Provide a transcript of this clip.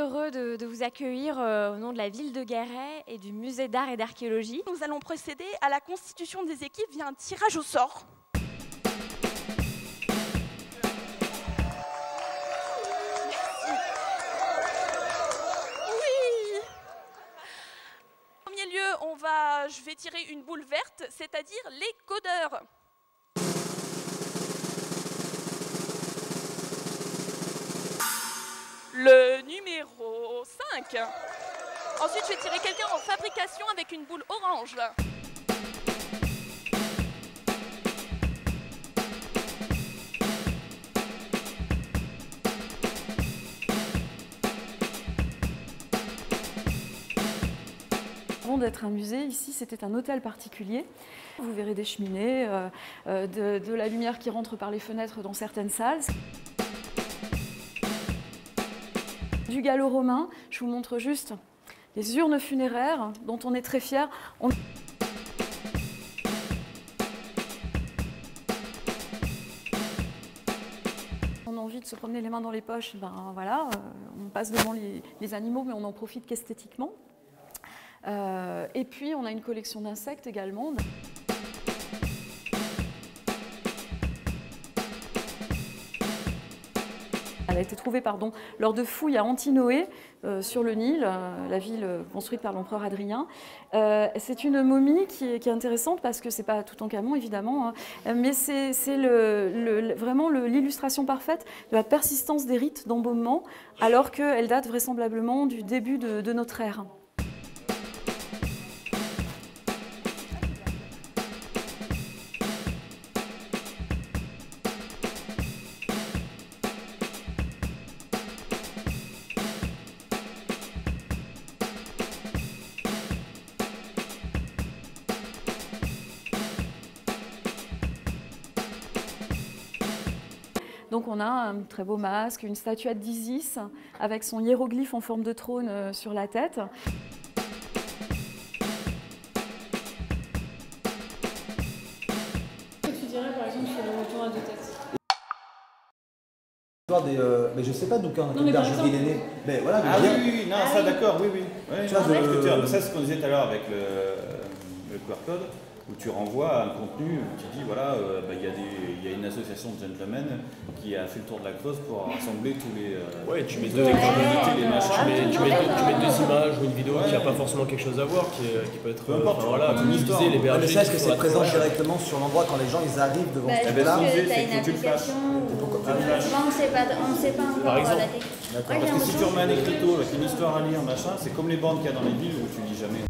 heureux de, vous accueillir euh, au nom de la ville de Guéret et du musée d'art et d'archéologie. Nous allons procéder à la constitution des équipes via un tirage au sort. Oui. En premier lieu, on va, je vais tirer une boule verte, c'est-à-dire les codeurs. Le numéro 5. Ensuite, je vais tirer quelqu'un en fabrication avec une boule orange. Avant d'être un musée, ici c'était un hôtel particulier. Vous verrez des cheminées, euh, euh, de la lumière qui rentre par les fenêtres dans certaines salles. Du gallo-romain, je vous montre juste les urnes funéraires dont on est très fier. On... A envie de se promener les mains dans les poches, ben voilà, euh, on passe devant les, animaux, mais on en profite qu'esthétiquement. Euh, et puis on a une collection d'insectes également. Elle a été trouvée pardon, lors de fouilles à Antinoé, euh, sur le Nil, euh, la ville construite par l'empereur Adrien. Euh, c'est une momie qui est, intéressante parce que c'est pas tout en camon évidemment, hein, mais c'est vraiment l'illustration parfaite de la persistance des rites d'embaumement, alors qu'elle date vraisemblablement du début de notre ère. Donc on a un très beau masque, une statuette d'Isis avec son hiéroglyphe en forme de trône euh, sur la tête. Qu'est-ce que tu dirais par exemple sur le retour à deux têtes? Des, euh, mais je sais pas d'où quand il est né. Mais voilà, Ah mais oui, bien- oui, oui, non, ça d'accord, oui, oui. Ouais, Tu vois, non, je- parce que tu vois, ça, c'est ce qu'on disait tout à l'heure avec le, le QR code, où tu renvoies à un contenu où tu dis, voilà, euh, bah, il y, a des- il y a une association de gentlemen qui a fait le tour de la creuse pour rassembler tous les. euh, Ouais, tu mets deux, les tu mets, tu mets deux, tu mets deux images ou une vidéo qui n'a pas forcément quelque chose à voir, qui, peut être. Peu importe, tu voilà, les bergers. mais ça, est-ce que c'est présent directement sur l'endroit quand les gens ils arrivent devant Bah, ce truc-là tu le fasses. vois, on on sait pas encore Par exemple. la technique. Parce que si tu remets un écriteau avec une histoire à lire, machin, c'est comme les bandes qu'il y a dans les villes où tu lis jamais.